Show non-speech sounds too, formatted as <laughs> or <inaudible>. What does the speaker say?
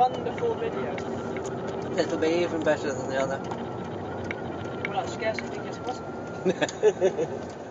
wonderful video. It'll be even better than the other. Well, I scarcely think it's possible. <laughs>